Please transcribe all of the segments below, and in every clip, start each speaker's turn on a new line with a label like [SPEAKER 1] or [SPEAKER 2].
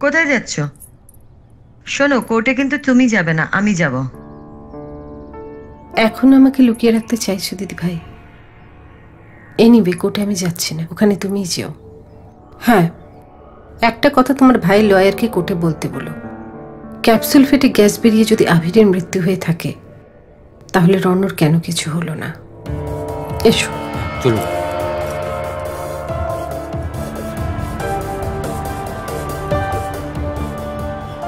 [SPEAKER 1] কোথায় যাচ্ছ? শোনো কোর্টে কিন্তু তুমি যাবে না আমি যাব।
[SPEAKER 2] এখন আমাকে লুকিয়ে রাখতে চাইছো দিদি ভাই এনিবে কোর্টে আমি যাচ্ছি না ওখানে তুমিই যেও। হ্যাঁ একটা কথা তোমার ভাই লয়ারকে কোর্টে বলতে বলো। ক্যাপসুল ফেটে গ্যাস বেরিয়ে যদি আভিরের মৃত্যু হয়ে থাকে তাহলে রনর কেন কিছু হলো না? এসো।
[SPEAKER 3] চলুন।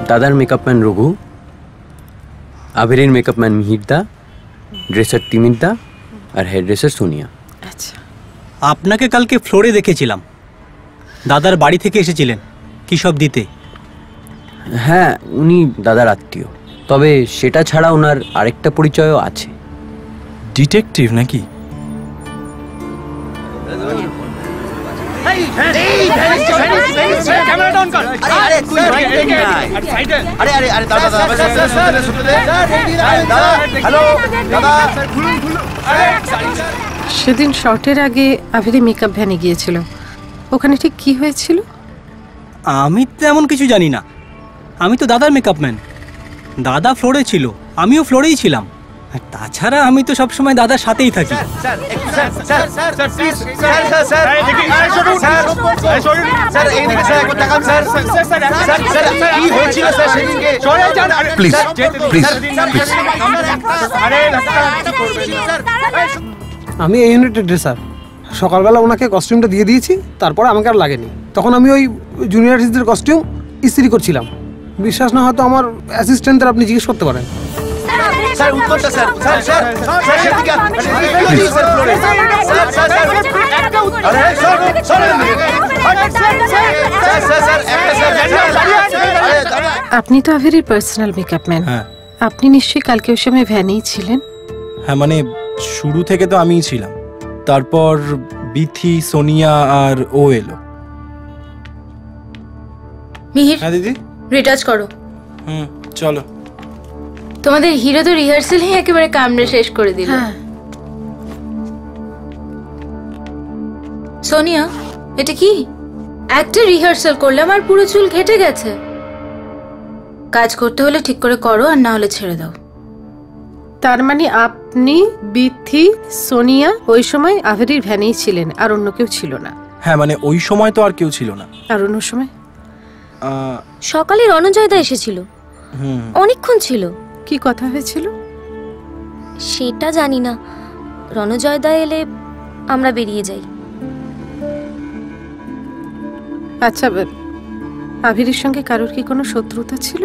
[SPEAKER 3] দাদার মেকআপ ম্যান রঘু আবিরের মেকআপ ম্যান মিহিরদা ড্রেসার তিমিরদা আর হেয়ার ড্রেসার সোনিয়া।
[SPEAKER 2] আচ্ছা।
[SPEAKER 4] আপনাকে কালকে ফ্লোরে দেখেছিলাম। দাদার বাড়ি থেকে এসেছিলেন। কী সব দিতে?
[SPEAKER 3] হ্যাঁ উনি দাদার আত্মীয়। তবে সেটা ছাড়া ওনার আরেকটা পরিচয়ও আছে।
[SPEAKER 5] ডিটেকটিভ নাকি?
[SPEAKER 6] আরে আরে আরে দাদা দাদা হ্যালো দাদা
[SPEAKER 2] সেদিন শর্টের আগে আভিরে মেকআপ ভ্যানে গিয়েছিল। ওখানে ঠিক কি হয়েছিল?
[SPEAKER 4] আমি তেমন কিছু জানি না। আমি তো দাদার মেকআপ ম্যান। দাদা ফ্লোরে ছিল আমিও ফ্লোরেই ছিলাম। আর তাছাড়া আমি তো সবসময় দাদার সাথেই থাকি
[SPEAKER 6] প্লিজ
[SPEAKER 5] প্লিজ
[SPEAKER 7] আমি এই ইউনিটের ড্রেসার সকালবেলা ওনাকে কস্টিউমটা দিয়ে দিয়েছি তারপর আমাকে আর লাগেনি তখন আমি ওই জুনিয়র কস্টিউম ইস্ত্রি করছিলাম বিশ্বাস না হয়তো আমার অ্যাসিস্ট্যান্টদের আপনি জিজ্ঞেস করতে পারেন
[SPEAKER 6] স্যার উত্তরটা স্যার স্যার স্যার স্যার সেদিকে সেদিকে স্যার ফ্লোরে স্যার স্যার স্যার আরে sir sir sir sir sir একটা স্যার
[SPEAKER 2] আপনি তো আভিরের পার্সোনাল মেকআপ ম্যান
[SPEAKER 5] হ্যাঁ
[SPEAKER 2] আপনি নিশ্চয়ই কালকে ওই সময় ভ্যানেই ছিলেন
[SPEAKER 5] হ্যাঁ মানে শুরু থেকে তো আমিই ছিলাম তারপর বিথি সোনিয়া আর ও এলো
[SPEAKER 8] মিহির
[SPEAKER 5] হ্যাঁ দিদি
[SPEAKER 8] রিটাচ করো
[SPEAKER 5] হুম চলো
[SPEAKER 8] তোমাদের হিরো তো রিহার্সেলই একেবারে কামড়ে শেষ করে দিল।
[SPEAKER 2] হ্যাঁ।
[SPEAKER 8] সোনিয়া এটা কি? একটা রিহার্সাল করলাম আর পুরো চুল ঘেটে গেছে। কাজ করতে হলে ঠিক করে করো আর না হলে ছেড়ে দাও।
[SPEAKER 2] তার মানে আপনি বিথি সোনিয়া ওই সময় আভেরির ভ্যানেই ছিলেন আর অন্য কেউ ছিল না।
[SPEAKER 5] হ্যাঁ মানে ওই সময় তো আর কেউ ছিল না।
[SPEAKER 2] আর অন্য সময়?
[SPEAKER 9] সকালে রণজয়দা এসেছিল। অনেকক্ষণ ছিল।
[SPEAKER 2] কি কথা হয়েছিল?
[SPEAKER 9] সেটা জানি না। রণজয়দা এলে আমরা বেরিয়ে যাই।
[SPEAKER 2] আচ্ছা আভিরের সঙ্গে কারোর কি কোনো শত্রুতা ছিল?